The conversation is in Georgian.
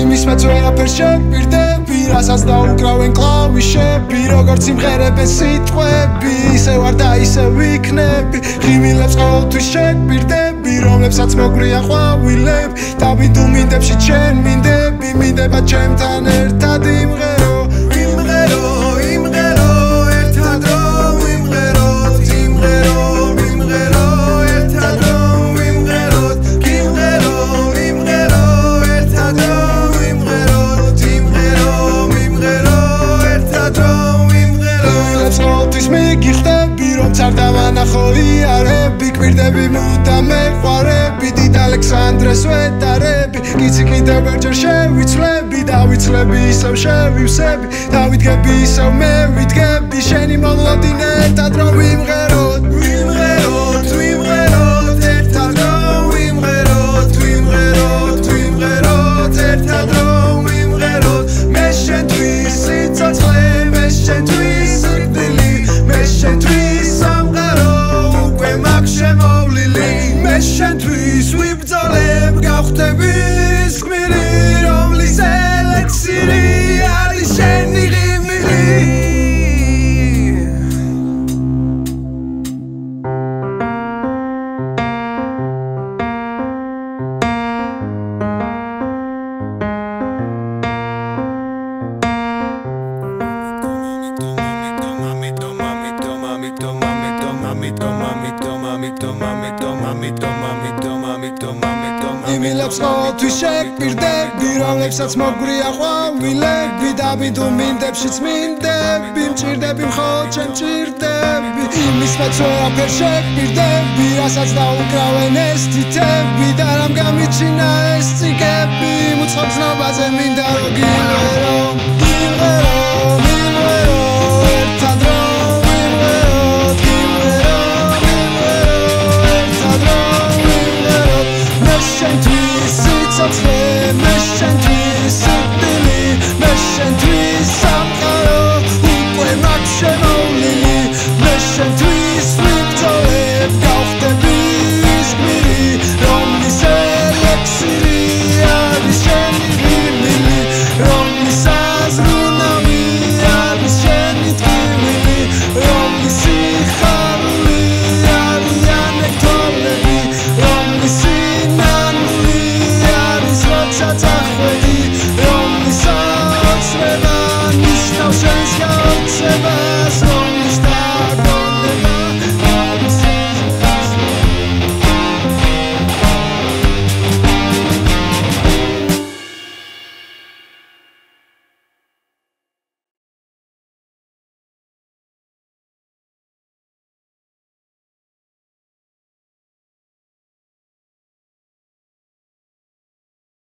იმის მეც ვერაფერ შეგვირდები რასაც დაუკრავენ კლავიშები როგორც იმღერებენ სიტყვები ისე ვარ და ისე ვიქნები. ღიმილებს ყოველთვის შეგვირდები რომლებსაც მოგრია ყვავილები. დავიდუ მინდებში ჩემ მინდები მინდება ჩემთან ერთად ნახო იარები კვირდები მუდა მეყარები დიდ ალექსანდრეს ვეტარები კიცი კიდევ ერჯერ შევიცლები დავიცლები ისევ შევივსები დავიდგები ისევ მე ვიდგები შენი მოლოდინე ერთად რომ ვიმღეროთ შენთვის ვიბძოლებ გავხდები იმილებს ყოველთვის შეგვირდები რომლებსაც მოგრია ყვავილები დაბიდუ მინდებშიც მინდები მჭირდები მხოლოდ ჩემ ჭირდები. იმის მეც ვერაფერ შეგვირდები რასაც დაუკრავენ ეს თითები და რამ გამიჩინა ეს ციგები მუცხობ ზნობაზე მინდა რომ ერთად რომ เธ生มั never